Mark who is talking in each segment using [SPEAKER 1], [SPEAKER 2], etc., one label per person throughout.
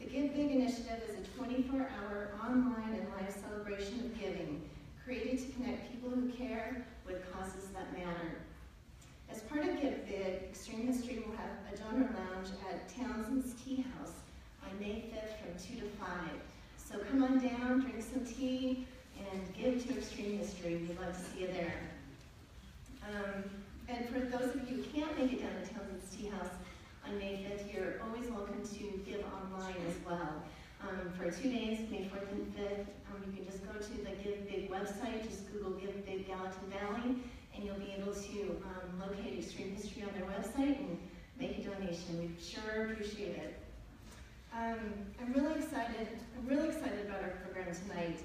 [SPEAKER 1] The Give Big initiative is a 24-hour online and live celebration of giving, created to connect people who care with causes that matter. As part of Give Big, Extreme History will have a donor lounge at Townsend's Tea House on May 5th from 2 to 5. So come on down, drink some tea, and give to Extreme History. We'd love to see you there. Um, and for those of you who can't make it down to Townsend's Tea House May 5th, you're always welcome to give online as well. Um, for two days, May 4th and 5th, um, you can just go to the Give Big website, just Google Give Big Gallatin Valley, and you'll be able to um, locate Extreme History on their website and make a donation. We sure appreciate it. Um, I'm really excited, I'm really excited about our program tonight,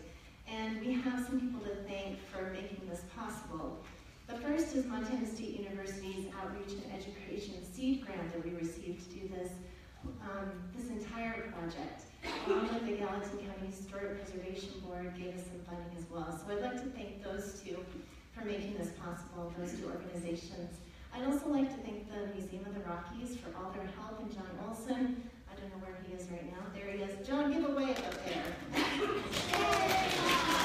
[SPEAKER 1] and we have some people to thank for making this possible. The first is Montana State University's Outreach and Education Seed Grant that we received to do this, um, this entire project. Along with the Gallatin County Historic Preservation Board gave us some funding as well. So I'd like to thank those two for making this possible, those two organizations. I'd also like to thank the Museum of the Rockies for all their help and John Olson. I don't know where he is right now. There he is. John, give a wave up there.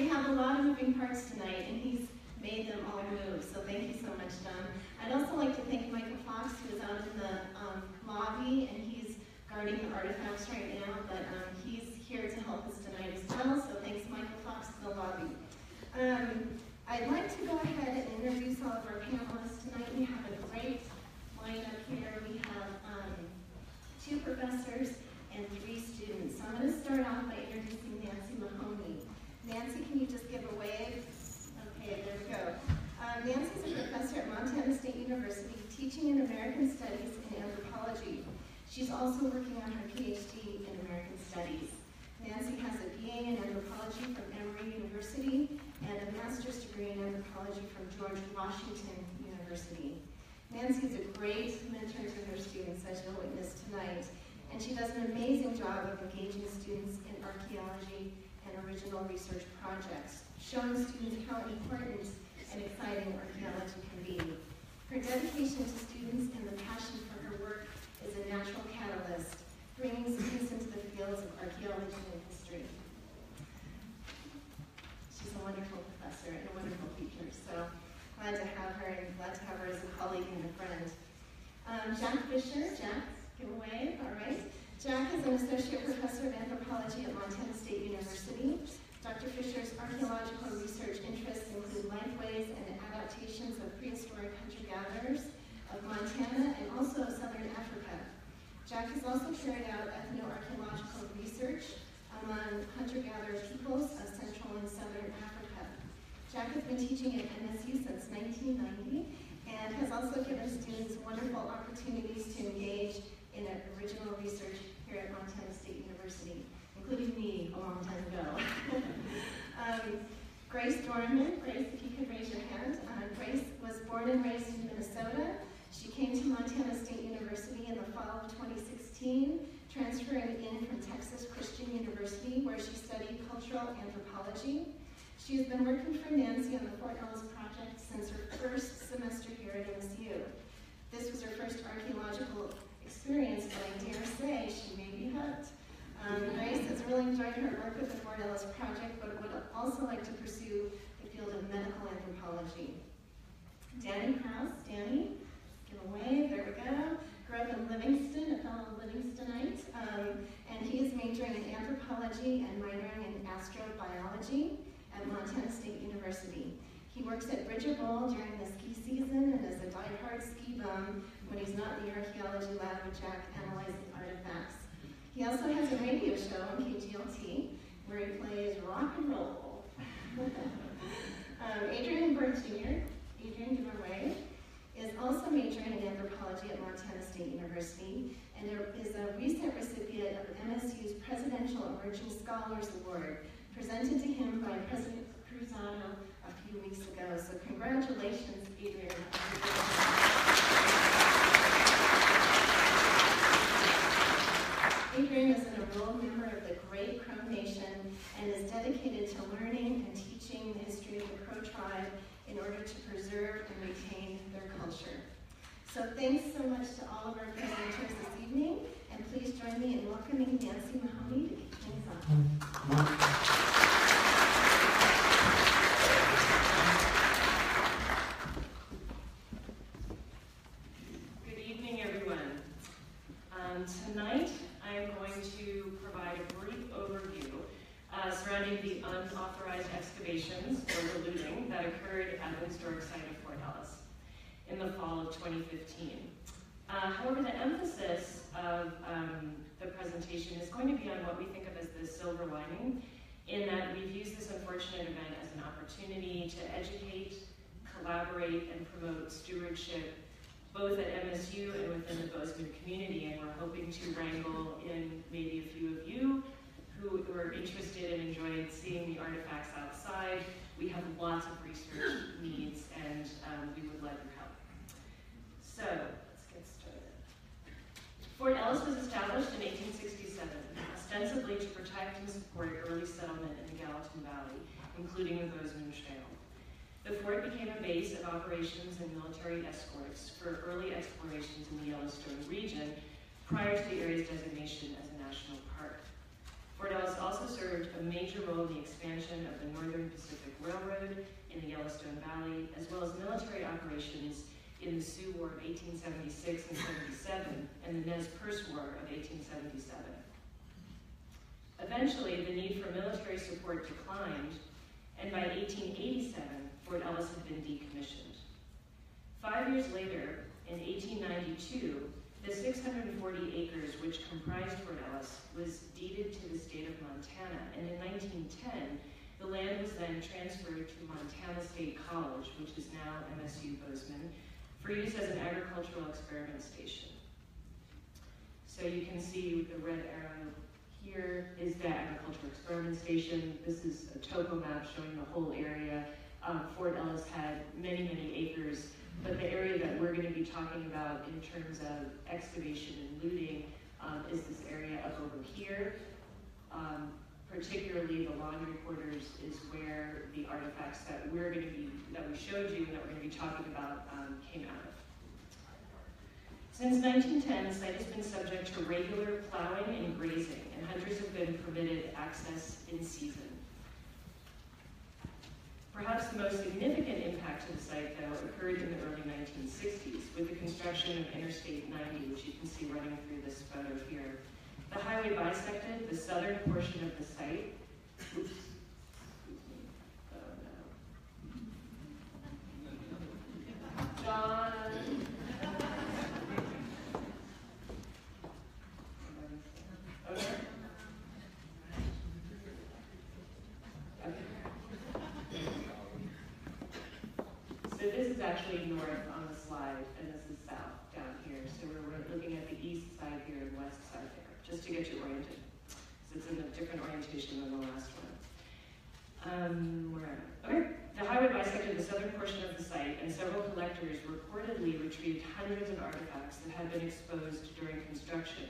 [SPEAKER 1] we have a lot of moving parts tonight, and he's made them all move, so thank you so much, John. I'd also like to thank Michael Fox, who is out in the um, lobby, and he's guarding the artifacts right now, but um, he's here to help us tonight as well, so thanks Michael Fox to the lobby. Um, I'd like to go ahead and introduce all of our panelists tonight. We have a great lineup here. We have um, two professors and three students. So I'm going to start off by introducing Nancy Mahoney. Nancy, can you just give a wave? We go. Uh, Nancy's a professor at Montana State University teaching in American Studies and Anthropology. She's also working on her PhD in American Studies. Nancy has a BA in Anthropology from Emory University and a master's degree in Anthropology from George Washington University. Nancy is a great mentor to her students, as you'll witness tonight, and she does an amazing job of engaging students in archaeology and original research projects, showing students how important and exciting archaeology can be. Her dedication to students and the passion for her work is a natural catalyst, bringing students into the fields of archaeology and history. She's a wonderful professor and a wonderful teacher, so glad to have her and glad to have her as a colleague and a friend. Um, Jack Fisher, Jack, give a wave, all right. Jack is an associate professor of anthropology at Montana State University. Dr. Fisher's archaeological research interests and adaptations of prehistoric hunter-gatherers of Montana and also southern Africa. Jack has also carried out ethno-archaeological research among hunter-gatherer peoples of central and southern Africa. Jack has been teaching at MSU since 1990 and has also given students wonderful opportunities to engage in original research here at Montana State University, including me a long time ago. um, Grace Dorman, Grace, raise your hand. Uh, Grace was born and raised in Minnesota. She came to Montana State University in the fall of 2016, transferring in from Texas Christian University, where she studied cultural anthropology. She has been working for Nancy on the Fort Ellis project since her first semester here at MSU. This was her first archaeological experience, but I dare say she may be hooked. Um, Grace has really enjoyed her work with the Fort Ellis Project, but would also like to pursue the field of medical anthropology. Danny House, Danny, give a wave, there we go. Grew up in Livingston, a fellow Livingstonite, um, and he is majoring in anthropology and minoring in astrobiology at Montana State University. He works at Bridger Bowl during the ski season and is a die-hard ski bum when he's not in the archaeology lab with Jack analyzing artifacts. He also has a radio show on KGLT where he plays rock and roll. um, Adrian Bird Jr., Adrian, give a is also majoring in anthropology at Montana State University and is a recent recipient of MSU's Presidential Emerging Scholars Award, presented to him by President Cruzado a few weeks ago. So congratulations, Adrian. Adrian is an enrolled member of the Great Crow Nation and is dedicated to learning and teaching the history of the Crow tribe in order to preserve and retain their culture. So thanks so much to all of our presenters this evening, and please join me in welcoming Nancy Mahoney to.
[SPEAKER 2] Good evening, everyone. Um, tonight, I am going to provide a brief overview uh, surrounding the unauthorized excavations or the looting that occurred at the historic site of Fort Ellis in the fall of 2015. Uh, however, the emphasis of um, the presentation is going to be on what we think of as the silver lining, in that we've used this unfortunate event as an opportunity to educate, collaborate, and promote stewardship both at MSU and within the Bozeman community, and we're hoping to wrangle in maybe a few of you who are interested and enjoyed seeing the artifacts outside. We have lots of research needs, and um, we would love your. So, let's get started. Fort Ellis was established in 1867, ostensibly to protect and support early settlement in the Gallatin Valley, including the Bozeman Trail. The fort became a base of operations and military escorts for early explorations in the Yellowstone region prior to the area's designation as a national park. Fort Ellis also served a major role in the expansion of the Northern Pacific Railroad in the Yellowstone Valley, as well as military operations in the Sioux War of 1876 and 77 and the Nez Perce War of 1877. Eventually, the need for military support declined, and by 1887, Fort Ellis had been decommissioned. Five years later, in 1892, the 640 acres which comprised Fort Ellis was deeded to the state of Montana, and in 1910, the land was then transferred to Montana State College, which is now MSU Bozeman, for use as an agricultural experiment station. So you can see the red arrow here is the agricultural experiment station. This is a topo map showing the whole area. Um, Fort Ellis had many, many acres, but the area that we're going to be talking about in terms of excavation and looting um, is this area up over here. Um, particularly the laundry quarters is where the artifacts that we're going to be, that we showed you and that we're going to be talking about um, came out of. Since 1910, the site has been subject to regular plowing and grazing, and hunters have been permitted access in season. Perhaps the most significant impact to the site, though, occurred in the early 1960s with the construction of Interstate 90, which you can see running through this photo here. The highway bisected the southern portion of the site. So this is actually north on the slide, and this is south down here. So we're we're looking at the east side here and west side oriented. So it's in a different orientation than the last one. Um, where am I? Okay. The highway bisected the southern portion of the site, and several collectors reportedly retrieved hundreds of artifacts that had been exposed during construction.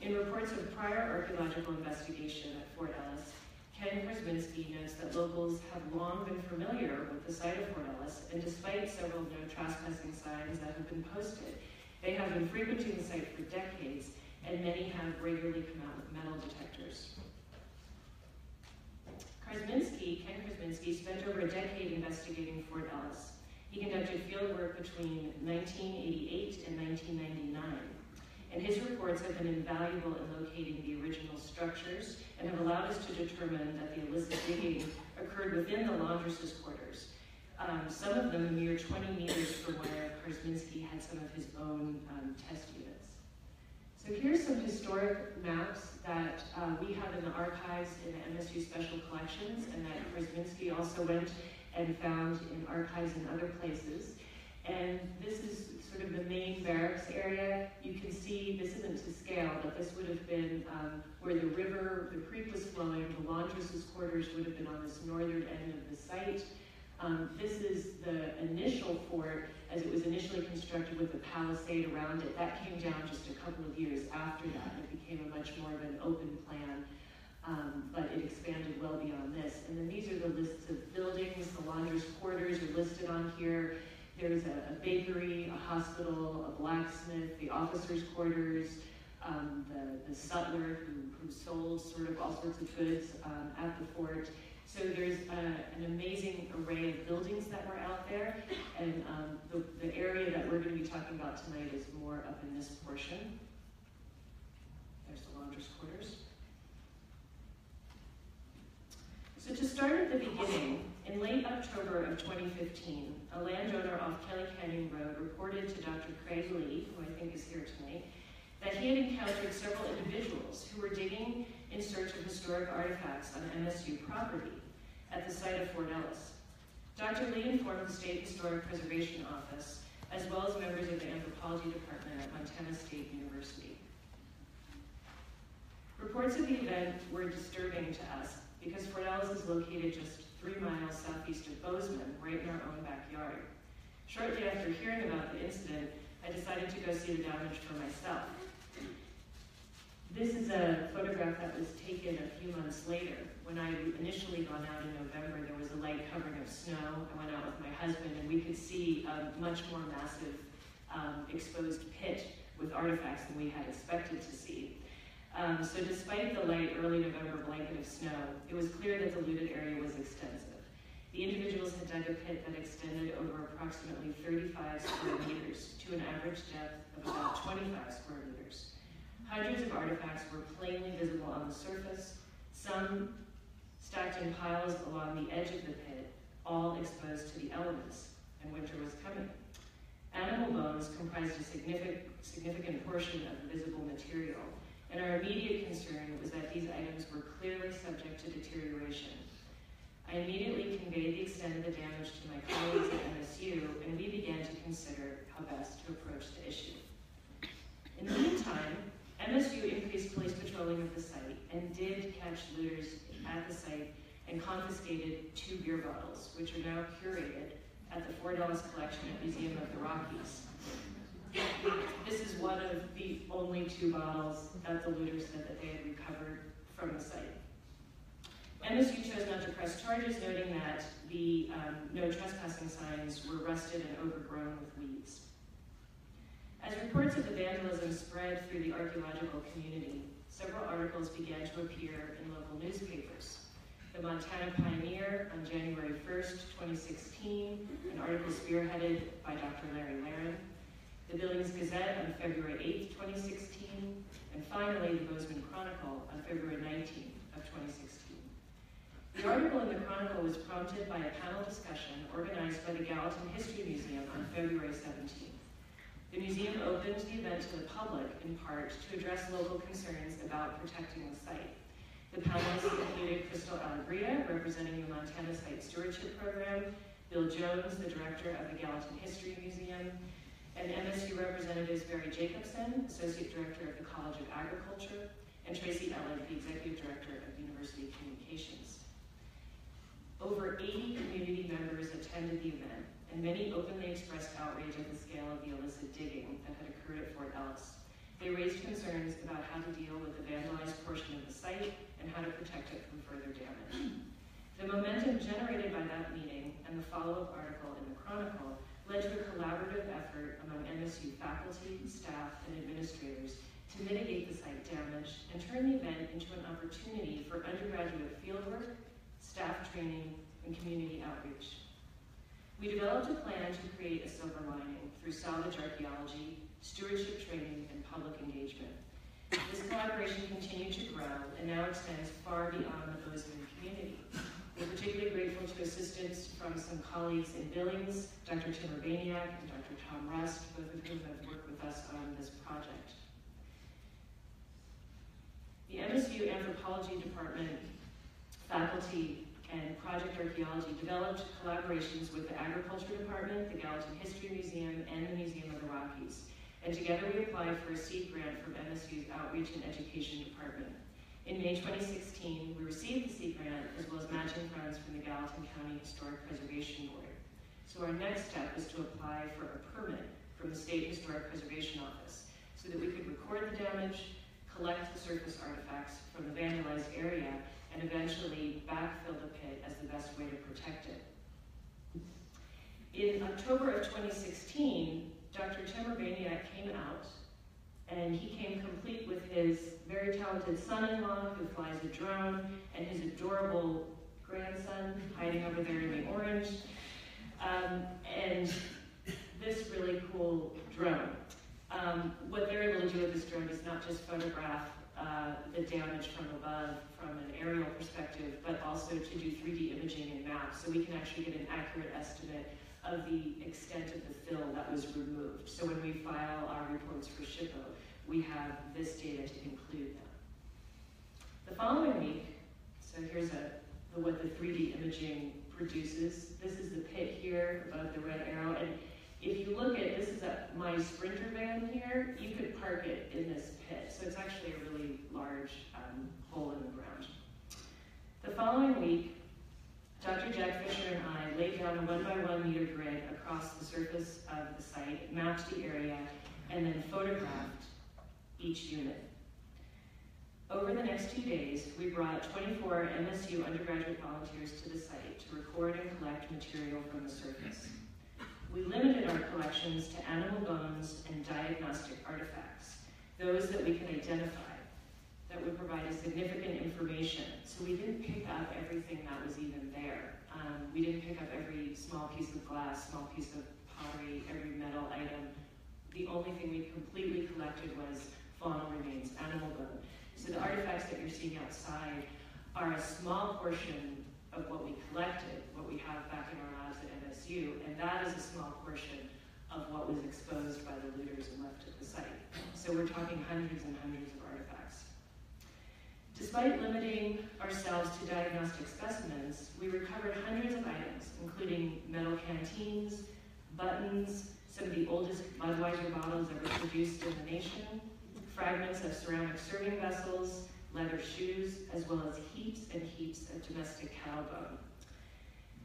[SPEAKER 2] In reports of prior archaeological investigation at Fort Ellis, Ken Karsmizki notes that locals have long been familiar with the site of Fort Ellis, and despite several no trespassing signs that have been posted, they have been frequenting the site for decades, and many have regularly come out with metal detectors. Karsmizki, Ken Karsmizki, spent over a decade investigating Fort Ellis. He conducted field field work between 1988 and 1999. And his reports have been invaluable in locating the original structures and have allowed us to determine that the illicit digging occurred within the laundress's quarters. Um, some of them a mere 20 meters from where Karsmizki had some of his own um, test units. So here's some historic maps that uh, we have in the archives in the MSU Special Collections and that Karsmizki also went and found in archives in other places. And this is sort of the main barracks area. You can see, this isn't to scale, but this would have been um, where the river, the creek was flowing. The laundress's quarters would have been on this northern end of the site. Um, this is the initial fort as it was initially constructed with the palisade around it. That came down just a couple of years after that. It became a much more of an open plan, um, but it expanded well beyond this. And then these are the lists of buildings. The laundress quarters are listed on here. There's a, a bakery, a hospital, a blacksmith, the officers' quarters, um, the, the sutler who, who sold sort of all sorts of goods um, at the fort. So there's a, an amazing array of buildings that were out there, and um, the, the area that we're going to be talking about tonight is more up in this portion. There's the laundress quarters. So to start at the beginning, in late October of 2015, a landowner off Kelly Canyon Road reported to Dr. Craig Lee, who I think is here tonight, that he had encountered several individuals who were digging in search of historic artifacts on MSU property at the site of Fort Ellis. Dr. Lee informed the State Historic Preservation Office, as well as members of the Anthropology Department at Montana State University. Reports of the event were disturbing to us because Fort Ellis is located just three miles southeast of Bozeman, right in our own backyard. Shortly after hearing about the incident, I decided to go see the damage for myself. This is a photograph that was taken a few months later. When I initially gone out in November, there was a light covering of snow. I went out with my husband and we could see a much more massive um, exposed pit with artifacts than we had expected to see. Um, so despite the light early November blanket of snow, it was clear that the looted area was extensive. The individuals had dug a pit that extended over approximately 35 square meters to an average depth of about 25 square meters. Hundreds of artifacts were plainly visible on the surface, some stacked in piles along the edge of the pit, all exposed to the elements, and winter was coming. Animal bones comprised a significant, significant portion of the visible material, and our immediate concern was that these items were clearly subject to deterioration. I immediately conveyed the extent of the damage to my colleagues at MSU, and we began to consider how best to approach the issue. In the meantime, MSU increased police patrolling of the site and did catch looters at the site and confiscated two beer bottles, which are now curated at the Fort Ellis Collection at Museum of the Rockies. This is one of the only two bottles that the looters said that they had recovered from the site. MSU chose not to press charges, noting that the um, no trespassing signs were rusted and overgrown with. As reports of the vandalism spread through the archaeological community, several articles began to appear in local newspapers. The Montana Pioneer on January 1st, 2016, an article spearheaded by Dr. Larry Lahren. The Billings Gazette on February 8th, 2016, and finally the Bozeman Chronicle on February 19th of 2016. The article in the Chronicle was prompted by a panel discussion organized by the Gallatin History Museum on February 17th. The museum opened the event to the public in part to address local concerns about protecting the site. The panelists included Crystal Alegria, representing the Montana Site Stewardship Program, Bill Jones, the director of the Gallatin History Museum, and MSU representatives Barry Jacobsen, associate director of the College of Agriculture, and Tracy Ellig, the executive director of University Communications. Over 80 community members attended the event, and many openly expressed outrage at the scale of the illicit digging that had occurred at Fort Ellis. They raised concerns about how to deal with the vandalized portion of the site and how to protect it from further damage. The momentum generated by that meeting and the follow-up article in the Chronicle led to a collaborative effort among MSU faculty, staff, and administrators to mitigate the site damage and turn the event into an opportunity for undergraduate fieldwork, staff training, and community outreach. We developed a plan to create a silver lining through salvage archaeology, stewardship training, and public engagement. This collaboration continued to grow and now extends far beyond the Bozeman community. We're particularly grateful to assistance from some colleagues in Billings, Dr. Tim Urbaniak and Dr. Tom Rust, both of whom have worked with us on this project. The MSU Anthropology Department faculty and project archaeology developed collaborations with the Agriculture Department, the Gallatin History Museum, and the Museum of the Rockies. And together we applied for a seed grant from MSU's Outreach and Education Department. In May 2016, we received the seed grant as well as matching funds from the Gallatin County Historic Preservation Board. So our next step is to apply for a permit from the State Historic Preservation Office so that we could record the damage, collect the surface artifacts from the vandalized area, and eventually backfill the pit as the best way to protect it. In October of 2016, Dr. Tim Urbaniak came out, and he came complete with his very talented son-in-law who flies a drone, and his adorable grandson hiding over there in the orange, um, and this really cool drone. Um, what they're able to do with this drone is not just photograph uh, the damage from above from an aerial perspective, but also to do 3D imaging and maps, so we can actually get an accurate estimate of the extent of the fill that was removed. So when we file our reports for SHPO, we have this data to include them. The following week, so here's a, the, what the 3D imaging produces. This is the pit here above the red arrow, and if you look at, this is a, my Sprinter van here, you could park it in this pit. So it's actually a really large um, hole in the ground. The following week, Dr. Jack Fisher and I laid down a one by one meter grid across the surface of the site, mapped the area, and then photographed each unit. Over the next two days, we brought 24 MSU undergraduate volunteers to the site to record and collect material from the surface. We limited our collections to animal bones and diagnostic artifacts, those that we could identify, that would provide us significant information. So we didn't pick up everything that was even there. Um, we didn't pick up every small piece of glass, small piece of pottery, every metal item. The only thing we completely collected was faunal remains, animal bone. So the artifacts that you're seeing outside are a small portion of what we collected, what we have back in our labs at MSU, and that is a small portion of what was exposed by the looters and left at the site. So we're talking hundreds and hundreds of artifacts. Despite limiting ourselves to diagnostic specimens, we recovered hundreds of items, including metal canteens, buttons, some of the oldest Budweiser bottles ever produced in the nation, fragments of ceramic serving vessels, leather shoes, as well as heaps and heaps of domestic cattle bone.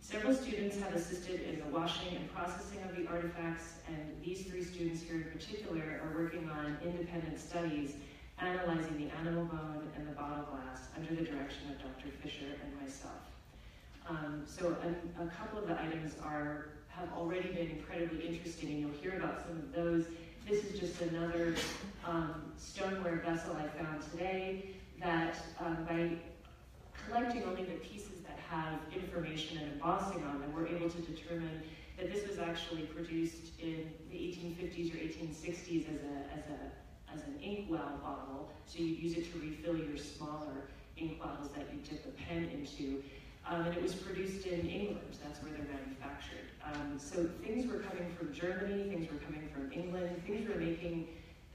[SPEAKER 2] Several students have assisted in the washing and processing of the artifacts, and these three students here in particular are working on independent studies analyzing the animal bone and the bottle glass under the direction of Dr. Fisher and myself. Um, so a, a couple of the items are have already been incredibly interesting, and you'll hear about some of those. This is just another um, stoneware vessel I found today that um, by collecting only the pieces that have information and embossing on them, we're able to determine that this was actually produced in the 1850s or 1860s as, a, as, a, as an inkwell bottle. So you use it to refill your smaller ink bottles that you dip a pen into. Um, and it was produced in England, that's where they're manufactured. Um, so things were coming from Germany, things were coming from England, things were making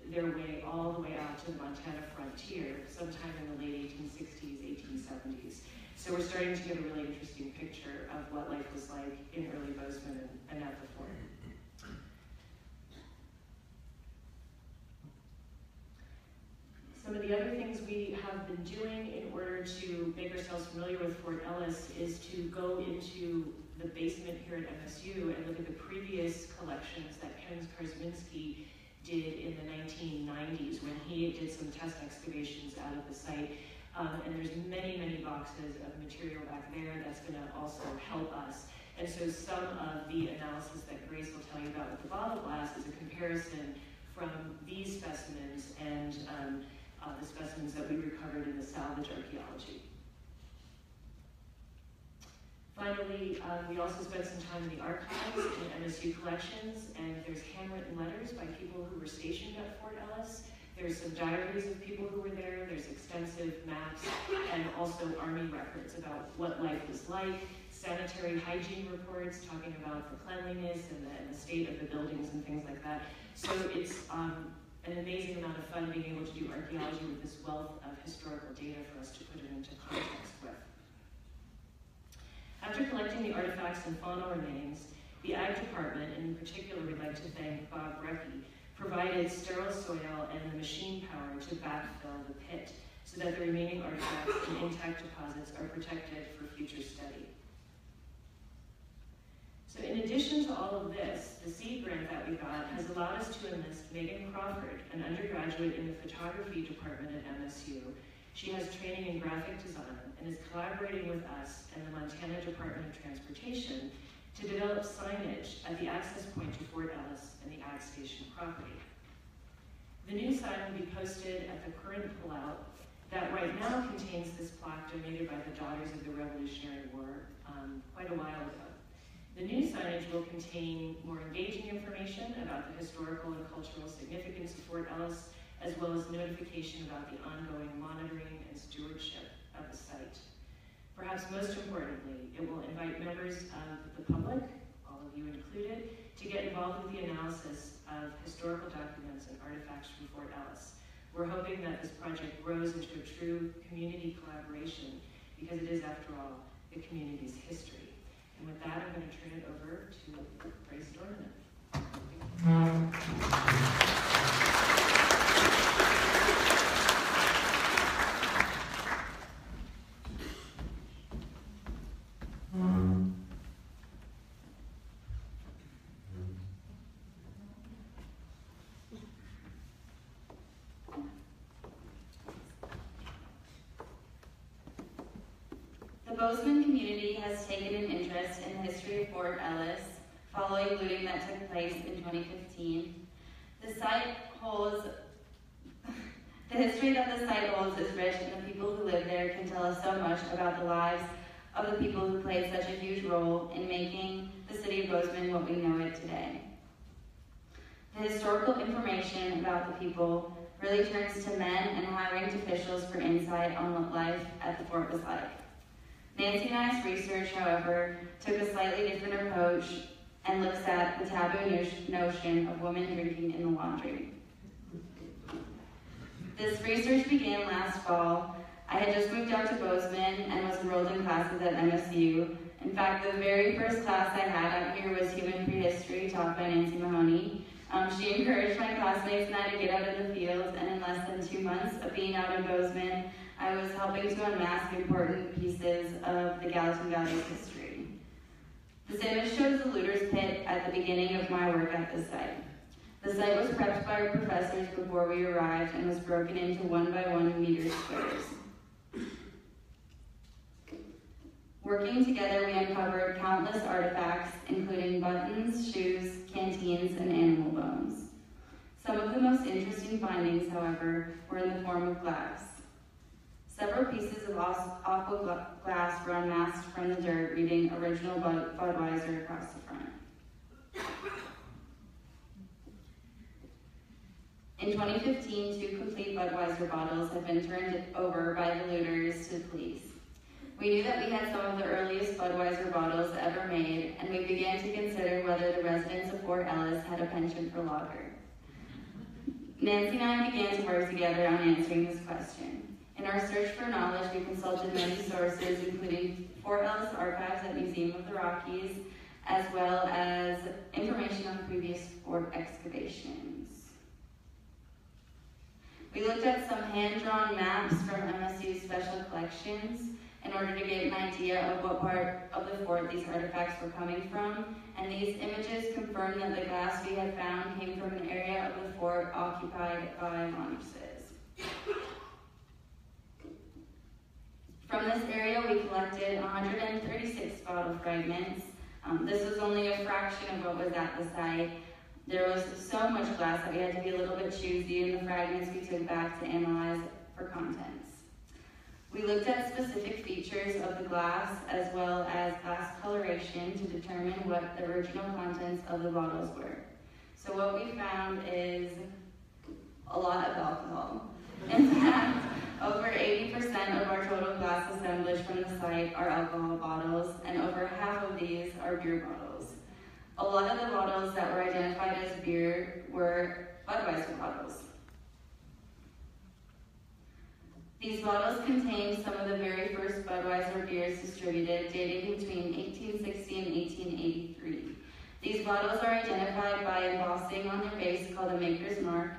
[SPEAKER 2] their way all the way out to the Montana frontier sometime in the late 1860s, 1870s. So we're starting to get a really interesting picture of what life was like in early Bozeman and, at the fort. Some of the other things we have been doing in order to make ourselves familiar with Fort Ellis is to go into the basement here at MSU and look at the previous collections that Ken Karsmizki did in the 1990s when he did some test excavations out of the site. Um, and there's many, many boxes of material back there that's going to also help us. And so some of the analysis that Grace will tell you about with the bottle glass is a comparison from these specimens and um, uh, the specimens that we recovered in the salvage archaeology. Finally, um, we also spent some time in the archives and MSU collections, and there's handwritten letters by people who were stationed at Fort Ellis. There's some diaries of people who were there. There's extensive maps and also Army records about what life was like, sanitary hygiene reports talking about the cleanliness and the, and the state of the buildings and things like that. So it's um, an amazing amount of fun being able to do archaeology with this wealth of historical data for us to put it into context with. After collecting the artifacts and faunal remains, the Ag Department, and in particular we'd like to thank Bob Brecky, provided sterile soil and the machine power to backfill the pit so that the remaining artifacts and intact deposits are protected for future study. So in addition to all of this, the seed grant that we got has allowed us to enlist Megan Crawford, an undergraduate in the photography department at MSU. She has training in graphic design and is collaborating with us and the Montana Department of Transportation to develop signage at the access point to Fort Ellis and the Ag Station property. The new sign will be posted at the current pullout that right now contains this plaque donated by the Daughters of the Revolutionary War um, quite a while ago. The new signage will contain more engaging information about the historical and cultural significance of Fort Ellis, as well as notification about the ongoing monitoring and stewardship of the site. Perhaps most importantly, it will invite members of the public, all of you included, to get involved with the analysis of historical documents and artifacts from Fort Ellis. We're hoping that this project grows into a true community collaboration because it is, after all, the community's history. And with that, I'm going to turn it over to Grace Dorman.
[SPEAKER 3] Um, Bozeman community has taken an interest in the history of Fort Ellis following looting that took place in 2015. The site holds, the history that the site holds is rich and the people who live there can tell us so much about the lives of the people who played such a huge role in making the city of Bozeman what we know it today. The historical information about the people really turns to men and high-ranked officials for insight on what life at the fort was like. Nancy and I's research, however, took a slightly different approach and looks at the taboo notion of women drinking in the laundry. This research began last fall. I had just moved out to Bozeman and was enrolled in classes at MSU. In fact, the very first class I had out here was Human Prehistory taught by Nancy Mahoney. Um, she encouraged my classmates and I to get out of the field, and in less than two months of being out in Bozeman, I was helping to unmask important pieces of the Gallatin Valley's history. This image shows the looter's pit at the beginning of my work at the site. The site was prepped by our professors before we arrived and was broken into one by one meter squares. Working together, we uncovered countless artifacts, including buttons, shoes, canteens, and animal bones. Some of the most interesting findings, however, were in the form of glass. Several pieces of aqua glass were unmasked from the dirt, reading original Bud Budweiser across the front. In 2015, two complete Budweiser bottles had been turned over by the looters to the police. We knew that we had some of the earliest Budweiser bottles ever made, and we began to consider whether the residents of Fort Ellis had a penchant for lager. Nancy and I began to work together on answering this question. In our search for knowledge, we consulted many sources, including Fort Ellis Archives at Museum of the Rockies, as well as information on previous fort excavations. We looked at some hand-drawn maps from MSU's special collections, in order to get an idea of what part of the fort these artifacts were coming from, and these images confirm that the glass we had found came from an area of the fort occupied by laundresses. From this area, we collected 136 bottle fragments. Um, this was only a fraction of what was at the site. There was so much glass that we had to be a little bit choosy in the fragments we took back to analyze for contents. We looked at specific features of the glass as well as glass coloration to determine what the original contents of the bottles were. So what we found is a lot of alcohol. In fact, over 80% of our total glass assemblage from the site are alcohol bottles, and over half of these are beer bottles. A lot of the bottles that were identified as beer were Budweiser bottles. These bottles contain some of the very first Budweiser beers distributed, dating between 1860 and 1883. These bottles are identified by embossing on their base called a maker's mark.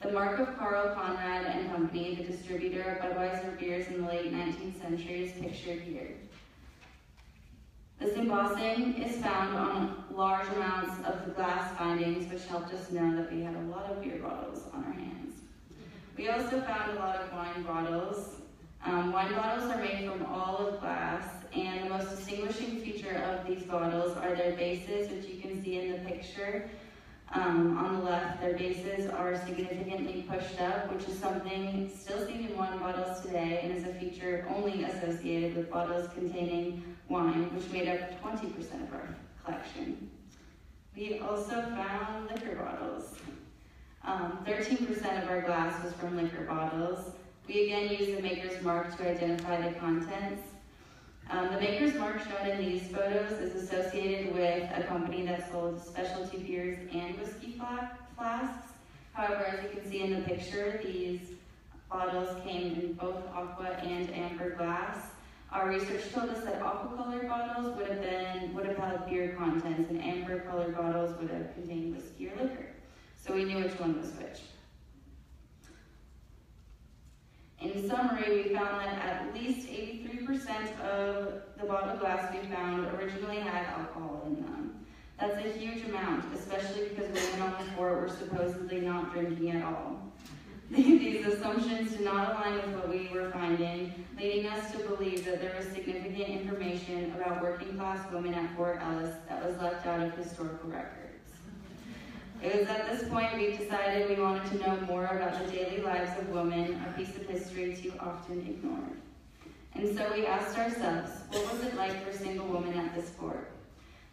[SPEAKER 3] The mark of Carl Conrad and Company, the distributor of Budweiser beers in the late 19th century, is pictured here. This embossing is found on large amounts of the glass findings, which helped us know that we had a lot of beer bottles on our hands. We also found a lot of wine bottles. Um, wine bottles are made from all of glass, and the most distinguishing feature of these bottles are their bases, which you can see in the picture. Um, on the left, their bases are significantly pushed up, which is something still seen in wine bottles today and is a feature only associated with bottles containing wine, which made up 20% of our collection. We also found liquor bottles. 13% um, of our glass was from liquor bottles. We again used the maker's mark to identify the contents. Um, the maker's mark shown in these photos is associated with a company that sold specialty beers and whiskey flasks. However, as you can see in the picture, these bottles came in both aqua and amber glass. Our research told us that aqua colored bottles would have been would have had beer contents, and amber colored bottles would have contained whiskey or liquor. So we knew which one was which. In summary, we found that at least 83% of the bottled glass we found originally had alcohol in them. That's a huge amount, especially because women on the fort were supposedly not drinking at all. These assumptions do not align with what we were finding, leading us to believe that there was significant information about working class women at Fort Ellis that was left out of historical records. It was at this point we decided we wanted to know more about the daily lives of women, a piece of history too often ignored. And so we asked ourselves, what was it like for single women at this fort?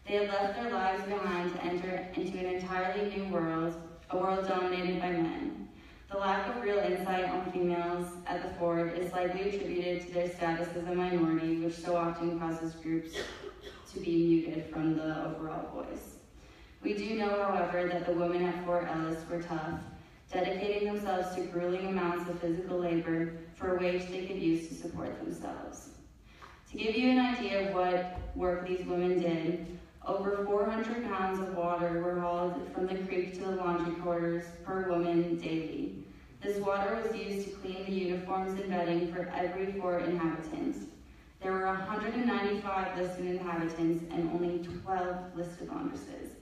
[SPEAKER 3] They had left their lives behind to enter into an entirely new world, a world dominated by men. The lack of real insight on females at the fort is likely attributed to their status as a minority, which so often causes groups to be muted from the overall voice. We do know, however, that the women at Fort Ellis were tough, dedicating themselves to grueling amounts of physical labor for a wage they could use to support themselves. To give you an idea of what work these women did, over 400 pounds of water were hauled from the creek to the laundry quarters per woman daily. This water was used to clean the uniforms and bedding for every fort inhabitant. There were 195 listed inhabitants and only 12 listed laundresses.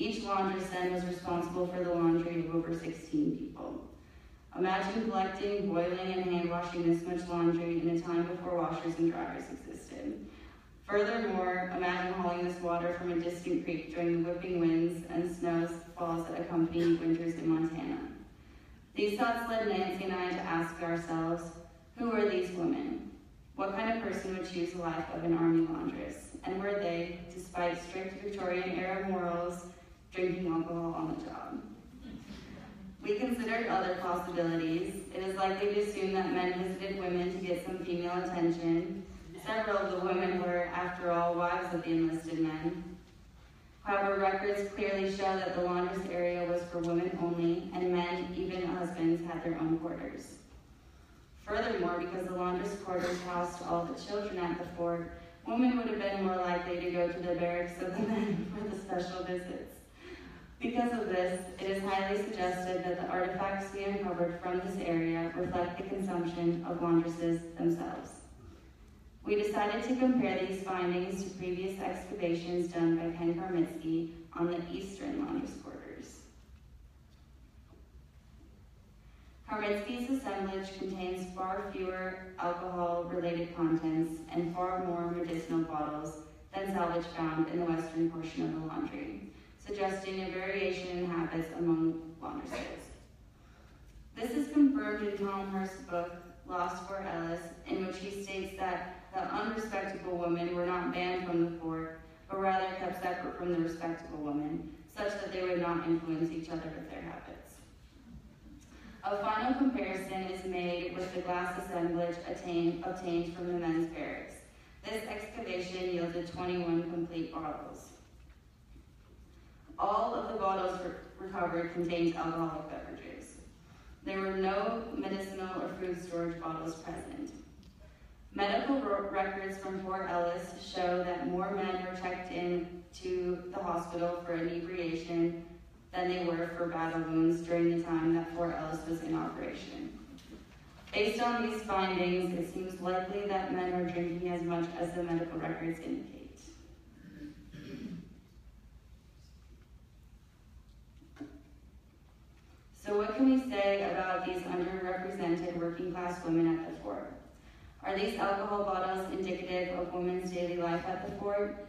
[SPEAKER 3] Each laundress then was responsible for the laundry of over 16 people. Imagine collecting, boiling, and hand washing this much laundry in a time before washers and dryers existed. Furthermore, imagine hauling this water from a distant creek during the whipping winds and snowfalls that accompany winters in Montana. These thoughts led Nancy and I to ask ourselves, who are these women? What kind of person would choose the life of an army laundress? And were they, despite strict Victorian era morals drinking alcohol on the job. We considered other possibilities. It is likely to assume that men visited women to get some female attention. Several of the women were, after all, wives of the enlisted men. However, records clearly show that the laundress area was for women only, and men, even husbands, had their own quarters. Furthermore, because the laundress quarters housed all the children at the fort, women would have been more likely to go to the barracks of the men for the special visits. Because of this, it is highly suggested that the artifacts we uncovered from this area reflect the consumption of laundresses themselves. We decided to compare these findings to previous excavations done by Ken Karsmizki on the eastern laundress quarters. Karsmizki's assemblage contains far fewer alcohol-related contents and far more medicinal bottles than salvage found in the western portion of the laundry suggesting a variation in habits among laundresses. This is confirmed in Tom Rust's book, Lost Fort Ellis, in which he states that the unrespectable women were not banned from the fort, but rather kept separate from the respectable women, such that they would not influence each other with their habits. A final comparison is made with the glass assemblage attained, obtained from the men's barracks. This excavation yielded 21 complete bottles. All of the bottles re- recovered contained alcoholic beverages. There were no medicinal or food storage bottles present. Medical records from Fort Ellis show that more men were checked in to the hospital for inebriation than they were for battle wounds during the time that Fort Ellis was in operation. Based on these findings, it seems likely that men were drinking as much as the medical records indicate. So what can we say about these underrepresented working class women at the fort? Are these alcohol bottles indicative of women's daily life at the fort?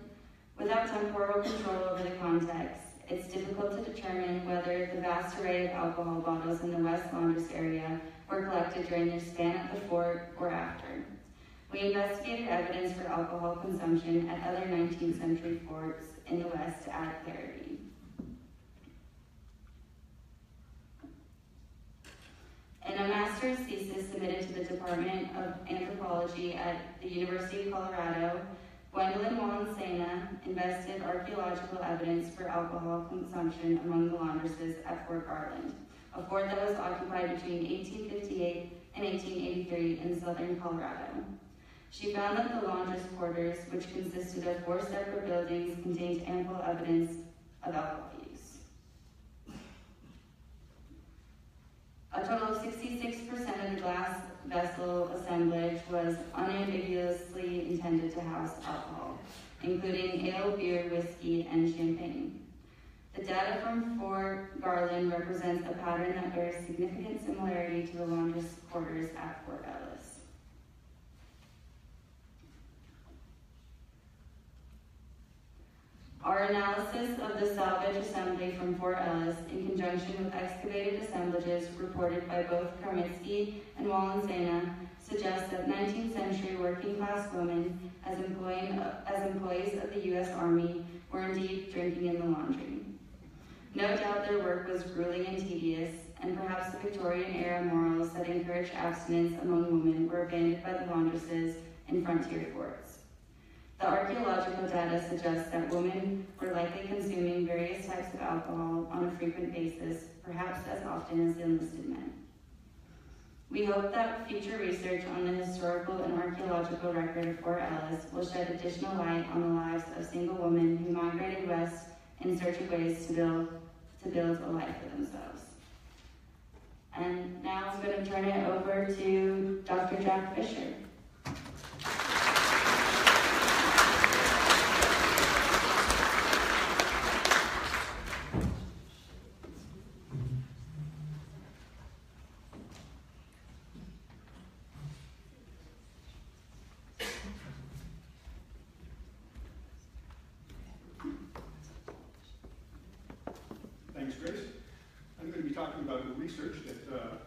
[SPEAKER 3] Without temporal control over the context, it's difficult to determine whether the vast array of alcohol bottles in the West Laundress area were collected during their span at the fort or after. We investigated evidence for alcohol consumption at other 19th century forts in the West to add clarity. In a master's thesis submitted to the Department of Anthropology at the University of Colorado, Gwendolyn Walansena invested archaeological evidence for alcohol consumption among the laundresses at Fort Garland, a fort that was occupied between 1858 and 1883 in southern Colorado. She found that the laundress quarters, which consisted of four separate buildings, contained ample evidence of alcohol use. A total of 66% of the glass vessel assemblage was unambiguously intended to house alcohol, including ale, beer, whiskey, and champagne. The data from Fort Garland represents a pattern that bears significant similarity to the laundress quarters at Fort Ellis. Our analysis of the salvage assembly from Fort Ellis, in conjunction with excavated assemblages reported by both Karsmizki and Walansena, suggests that 19th century working class women, as, as employees of the U.S. Army, were indeed drinking in the laundry. No doubt their work was grueling and tedious, and perhaps the Victorian era morals that encouraged abstinence among women were abandoned by the laundresses in frontier forts. The archaeological data suggests that women were likely consuming various types of alcohol on a frequent basis, perhaps as often as enlisted men. We hope that future research on the historical and archaeological record of Fort Ellis will shed additional light on the lives of single women who migrated west in search of ways to build, to build a life for themselves. And now I'm going to turn it over to Dr. Jack Fisher.
[SPEAKER 4] Thanks, Grace. I'm going to be talking about the research that uh,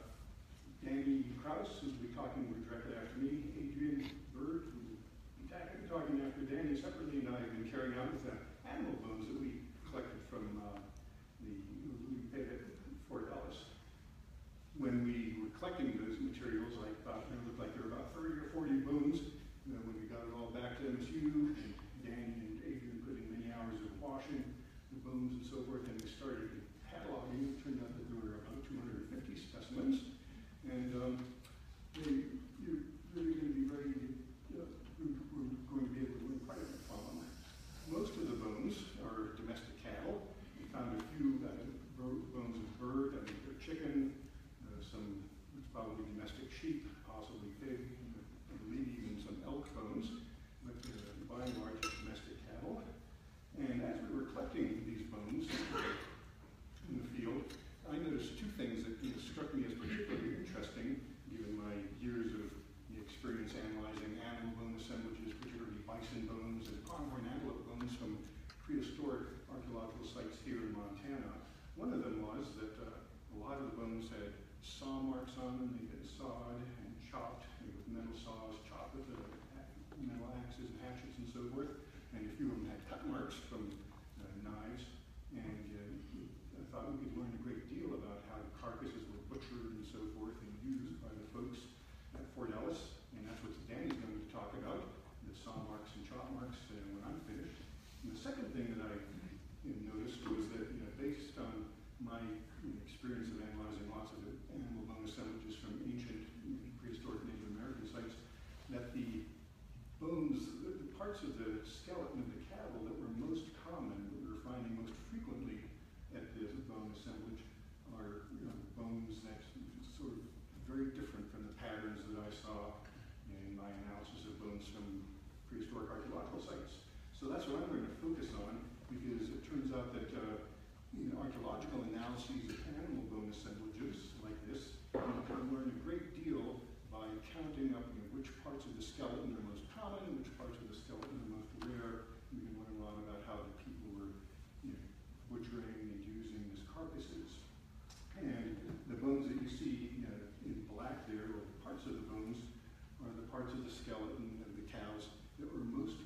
[SPEAKER 4] Danny Kraus, who's be talking directly after me, Adrian Bird, who will be ta- talking after Danny separately, and I have been carrying out with the animal bones that we collected from uh, the we paid at Fort Ellis. When we were collecting those materials, I thought it looked like there were about 30 or 40 bones. And then when we got it all back to MSU, and Danny and Adrian put in many hours of washing the bones and so forth, and we started cataloging. It turned out that there were about 250 specimens, and um, they, you're really going to be ready to, uh, we're, we're going to be able to learn quite a bit from them. Most of the bones are domestic cattle. We found a few uh, bo- bones of bird, I think they're chicken, uh, some probably domestic sheep, possibly pig, I believe even some elk bones, but uh, by and large, it's domestic cattle. And as we were collecting these bones in the field, I noticed two things that you know, struck me as particularly interesting, given my years of experience analyzing animal bone assemblages, particularly bison bones and pronghorn antelope bones from prehistoric archaeological sites here in Montana. One of them was that uh, a lot of the bones had saw marks on them, they'd sawed very different from the patterns that I saw in my analysis of bones from prehistoric archaeological sites. So that's what I'm going to focus on because it turns out that uh, you know, archaeological analyses of animal bone assemblages like this, you can learn a great deal by counting up you know, which parts of the skeleton are most common, which parts of the skeleton of the cows that were most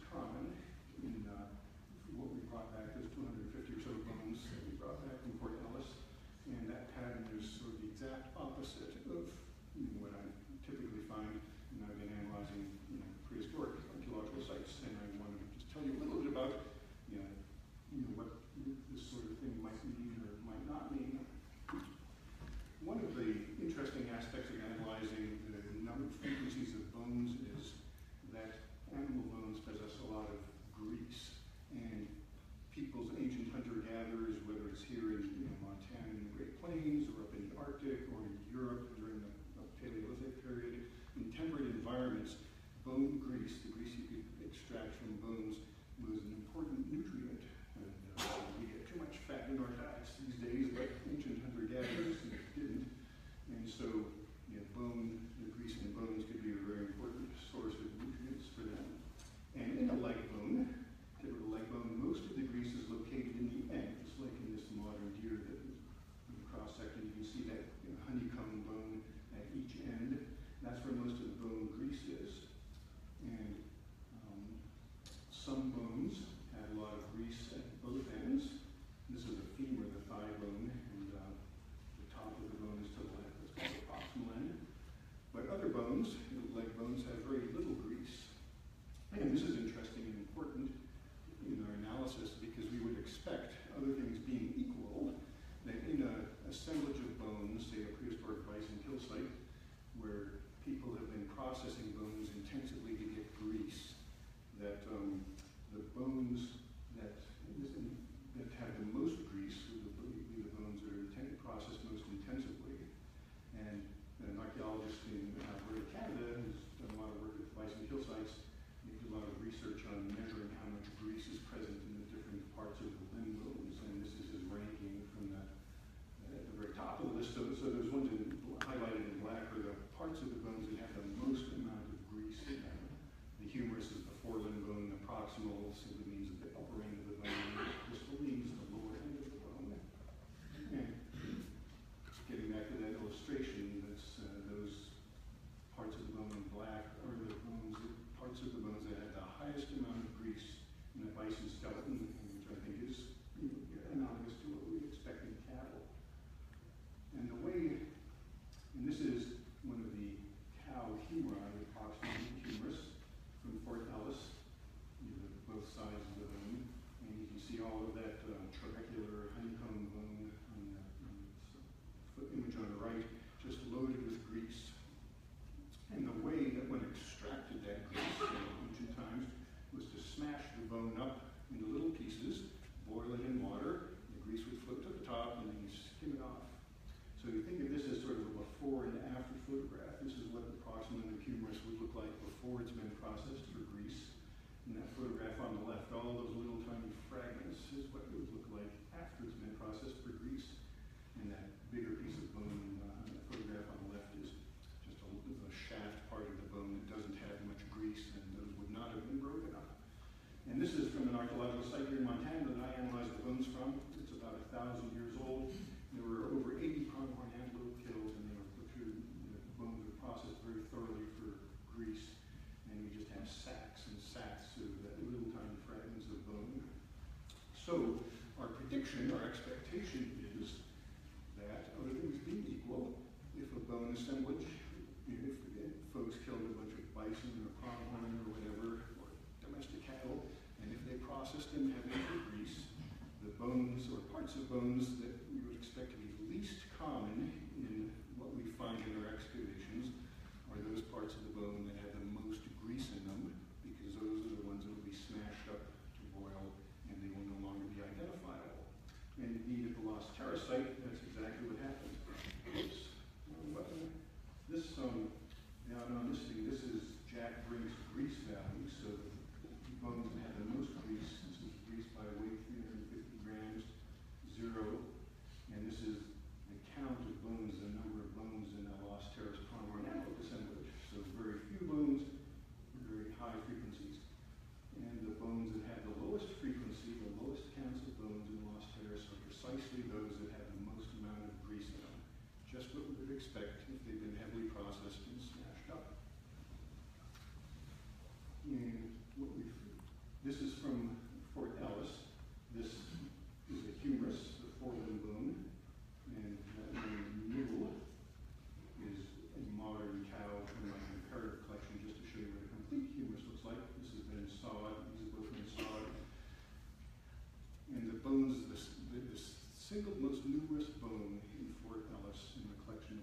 [SPEAKER 4] all over expectation is that other things being equal, if a bone assemblage, if, if folks killed a bunch of bison or pronghorn or whatever, or domestic cattle, and if they processed them heavily for grease, the bones or parts of bones that we would expect to be least common in what we find in our excavations are those parts of the bone that have the most grease in them because those are the ones that will be smashed up to boil and they will no longer be identifiable and indeed at the Lost Terrace site, that's exactly what happened. This, uh, um, now, no, this thing, this is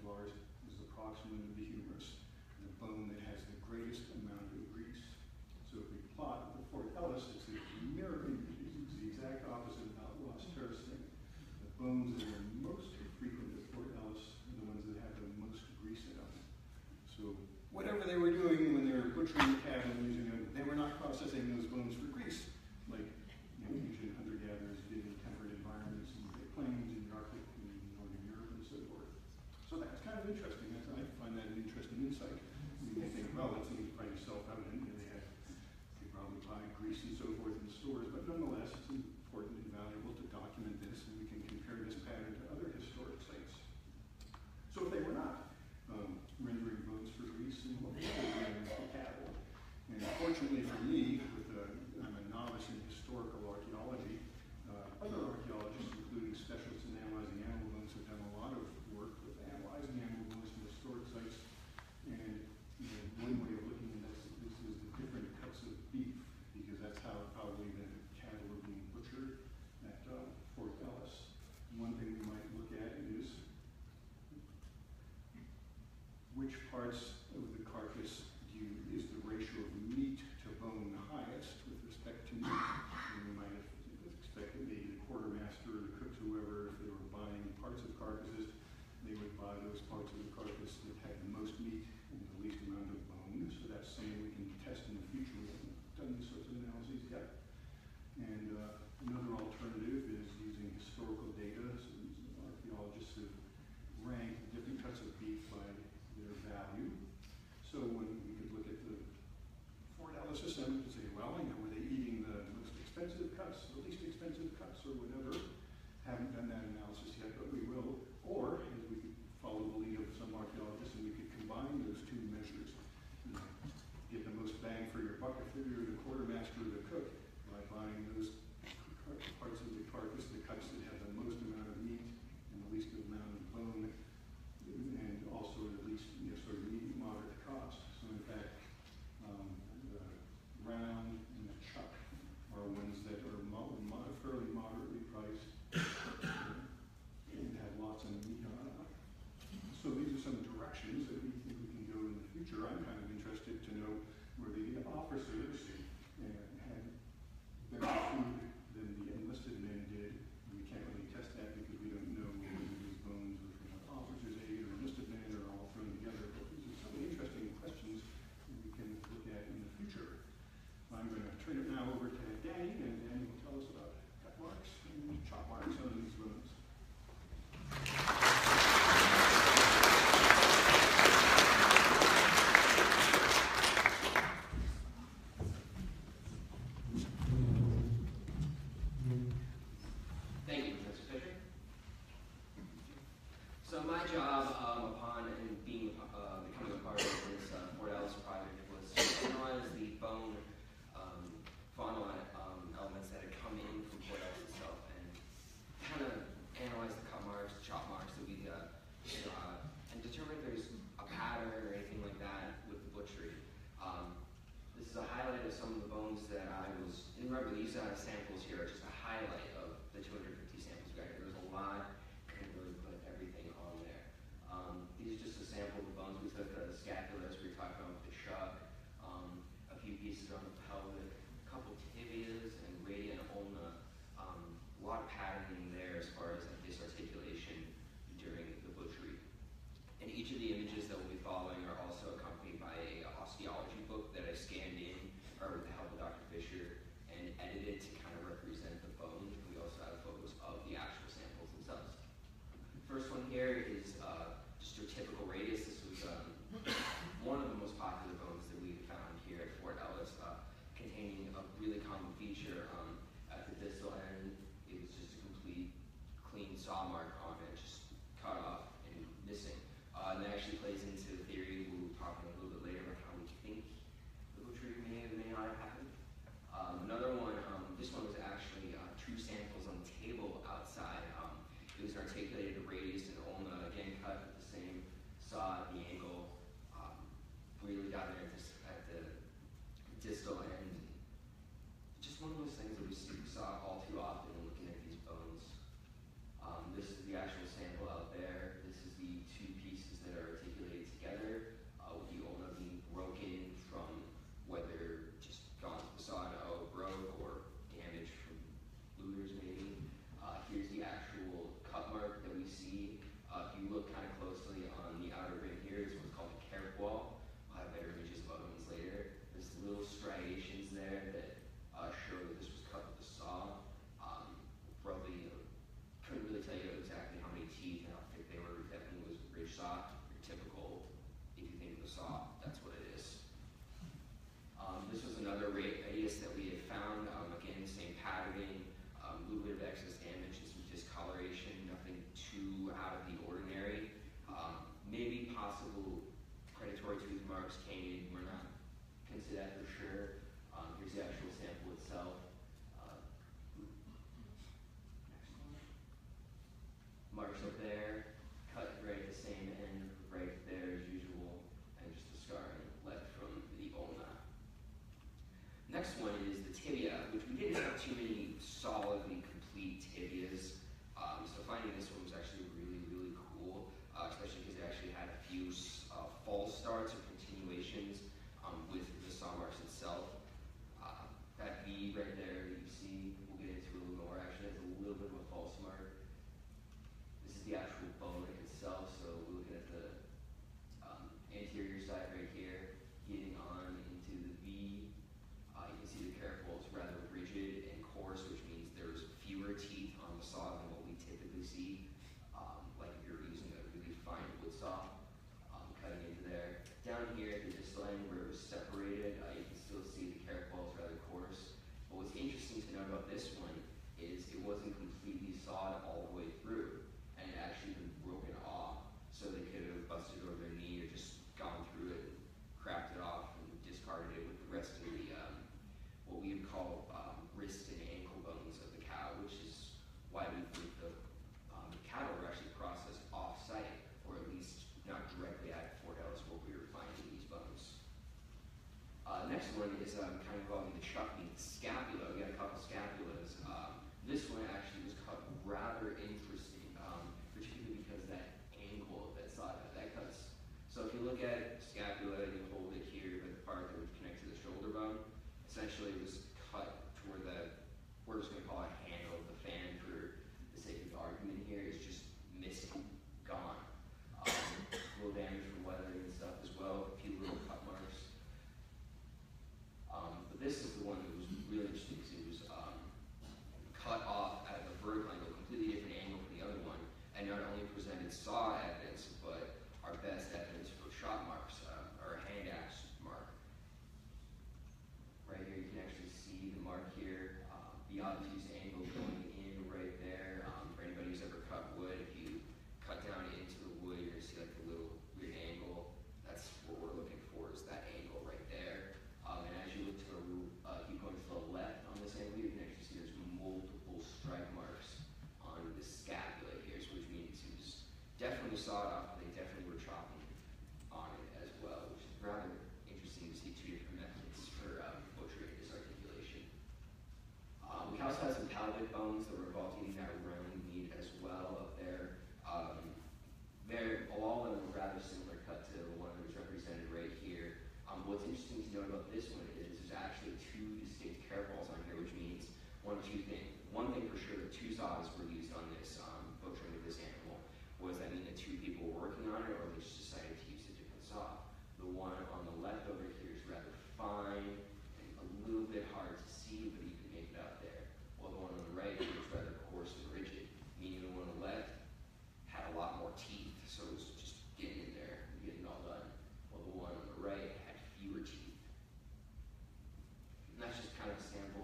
[SPEAKER 4] large is the proximal of the humerus, the bone that has the greatest amount of grease. So if we plot the Fort Ellis, it's the mirror image. It's the exact opposite of that lost terracing. The bones that are most frequent at Fort Ellis are the ones that have the most grease in them. So whatever they were doing when they were butchering the cabin, they were not processing those bones. cuts, the least expensive cuts or whatever. Haven't done that analysis yet, but we will. Or, as we follow the lead of some archaeologists, and we could combine those two measures and get the most bang for your buck if you're the quartermaster or the cook by buying those
[SPEAKER 5] out of San is um, kind of um, the Shrapnel scam Afghanistan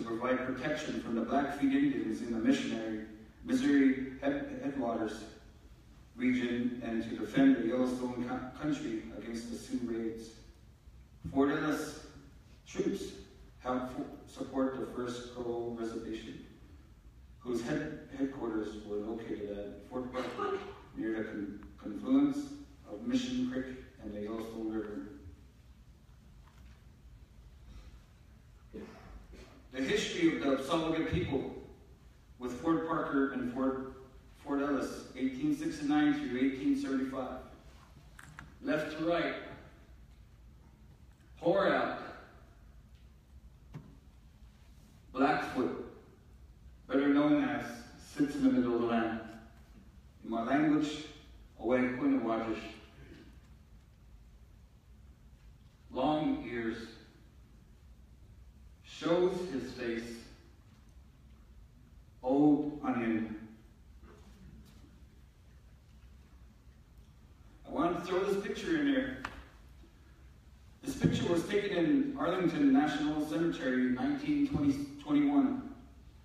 [SPEAKER 5] to
[SPEAKER 6] provide protection from the Blackfeet Indians in the missionary Missouri headwaters region and to defend the Yellowstone country against the Sioux raids. Fort Ellis troops helped support the First Crow Reservation, whose head headquarters were located at Fort Parker near the con confluence of Mission Creek and the Yellowstone River. The history of the Apsáalooke people with Fort Parker and Fort, Fort Ellis, 1869 through 1875. Left to right, Horat, Blackfoot, better known as sits in the middle of the land. In my language, away Long ears shows his face, old onion. I wanted to throw this picture in there. This picture was taken in Arlington National Cemetery in 1921.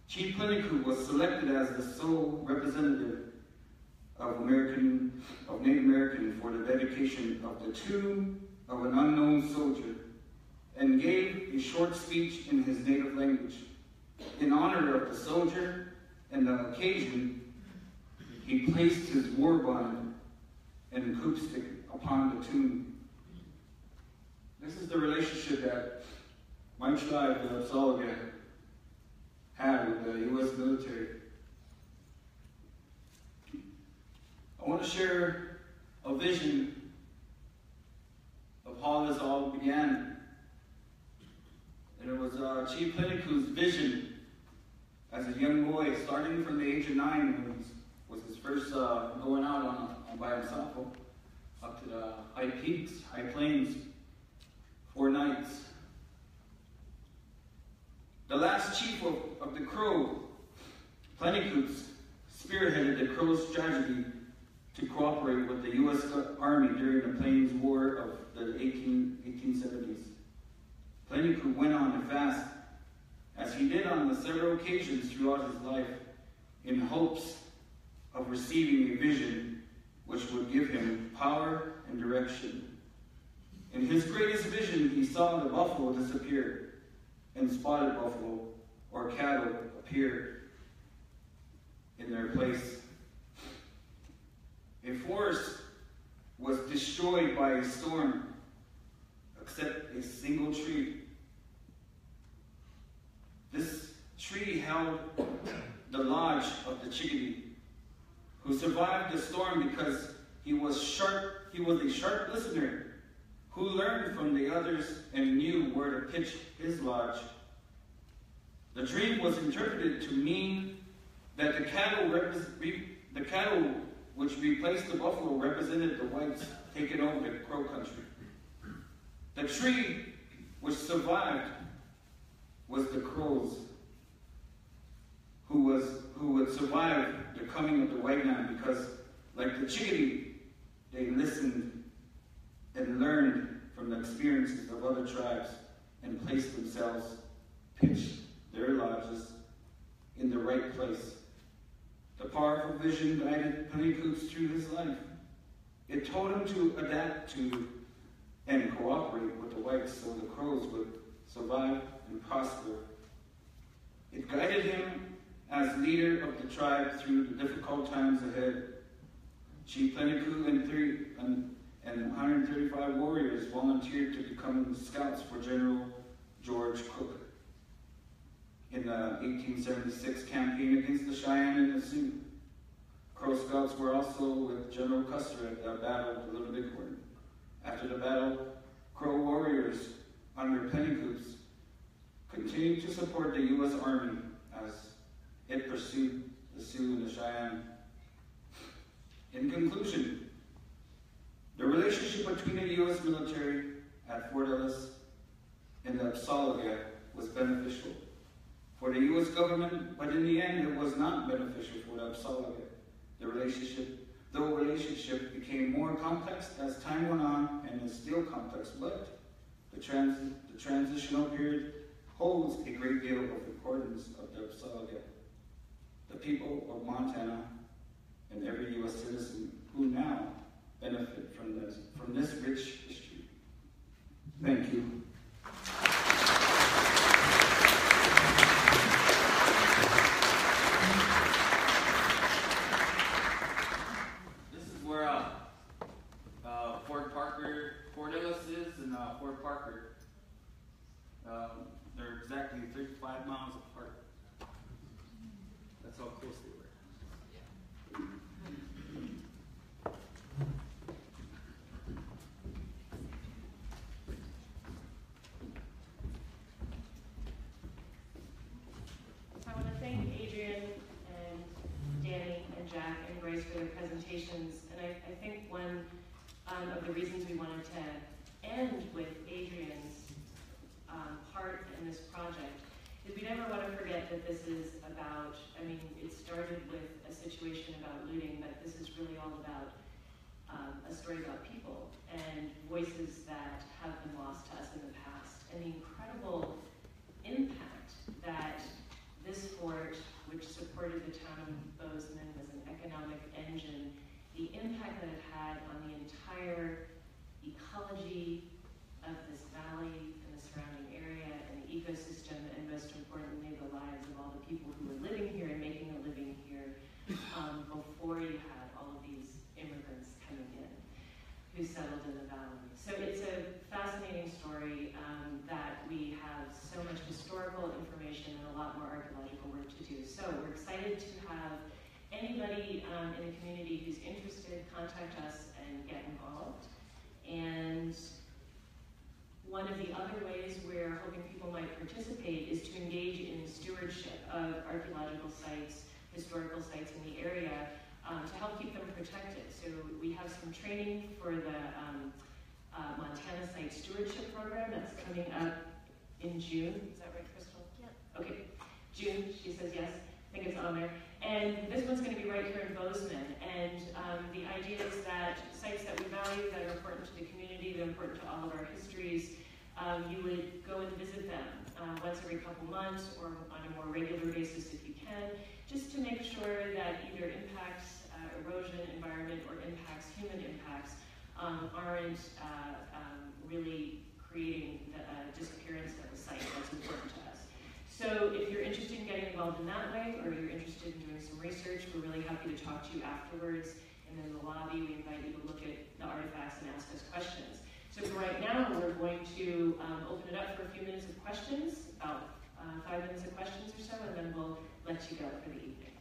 [SPEAKER 6] Chief Plenty Coups was selected as the sole representative of American, of Native American for the dedication of the tomb of an unknown soldier and gave a short speech in his native language. In honor of the soldier and the occasion, he placed his war bonnet and a coup stick upon the tomb. This is the relationship that my tribe, the Apsáalooke, had with the U.S. military. I want to share a vision of how this all began. And it was uh, Chief Plenty Coups' vision as a young boy, starting from the age of nine, when was his first uh, going out on, on by himself up to the high peaks, high plains, four nights. The last chief of, of the Crow, Plenty Coups, spearheaded the Crow's strategy to cooperate with the U.S. Army during the Plains War of the 18, 1870s. Plenty Coups went on to fast, as he did on the several occasions throughout his life, in hopes of receiving a vision which would give him power and direction. In his greatest vision, he saw the buffalo disappear and spotted buffalo or cattle appear in their place. A forest was destroyed by a storm, except a single tree. This tree held the lodge of the chickadee, who survived the storm because he was sharp, he was a sharp listener who learned from the others and knew where to pitch his lodge. The dream was interpreted to mean that the cattle, the cattle which replaced the buffalo represented the whites taking over the Crow country. The tree which survived was the crows, who was who would survive the coming of the white man because, like the chickadee, they listened and learned from the experiences of other tribes and placed themselves, pitched their lodges in the right place. The powerful vision guided Plenty Coups' through his life. It told him to adapt to and cooperate with the whites so the crows would survive prosper. It guided him as leader of the tribe through the difficult times ahead. Chief and, three, and, and 135 warriors volunteered to become scouts for General George Crook in the 1876 campaign against the Cheyenne and the Sioux. Crow Scouts were also with General Custer at the Battle of Little Bighorn. After the battle, Crow warriors under Plenty Coups continued to support the U.S. Army as it pursued the Sioux and the Cheyenne. In conclusion, the relationship between the U.S. military at Fort Ellis and the Apsáalooke was beneficial for the U.S. government, but in the end, it was not beneficial for the Apsáalooke. The relationship, the relationship became more complex as time went on and is still complex, but the, trans, the transitional period holds a great deal of importance of the Apsáalooke. The people of Montana and every U.S. citizen who now benefit from this, from this rich history. Thank you.
[SPEAKER 7] This is where uh, uh, Fort Parker, Fort Ellis is, and uh, Fort Parker. Um, they're exactly 35 miles apart. That's how close they were.
[SPEAKER 2] in this project is we never want to forget that this is about, I mean, it started with a situation about looting, but this is really all about um, a story about people and voices that have been lost to us in the past, and the incredible impact that this fort, which supported the town of Bozeman, was an economic engine, the impact that it had on the entire ecology of this valley and the surrounding area and the ecosystem, and most importantly, the lives of all the people who were living here and making a living here um, before you had all of these immigrants coming in who settled in the valley. So it's a fascinating story um, that we have so much historical information and a lot more archaeological work to do. So we're excited to have anybody um, in the community who's interested contact us and get involved. And one of the other ways we're hoping people might participate is to engage in stewardship of archaeological sites, historical sites in the area, um, to help keep them protected. So we have some training for the um, uh, Montana Site Stewardship Program that's coming up in June. Is that right, Crystal?
[SPEAKER 1] Yeah.
[SPEAKER 2] Okay, June, she says yes. I think it's on there. And this one's going to be right here in Bozeman. And um, the idea is that sites that we value, that are important to the community, that are important to all of our histories, um, you would go and visit them uh, once every couple months or on a more regular basis if you can, just to make sure that either impacts uh, erosion, environment, or impacts, human impacts, um, aren't uh, um, really creating the uh, disappearance of a site that's important to us. So if you're interested in getting involved in that way, or you're interested in doing some research, we're really happy to talk to you afterwards. And in the lobby, we invite you to look at the artifacts and ask us questions. So for right now, we're going to um, open it up for a few minutes of questions, about uh, five minutes of questions or so, and then we'll let you go for the evening.